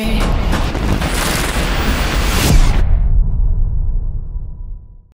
me.